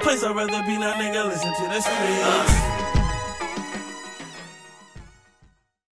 place I'd rather be. Now, nigga, listen to this sweet.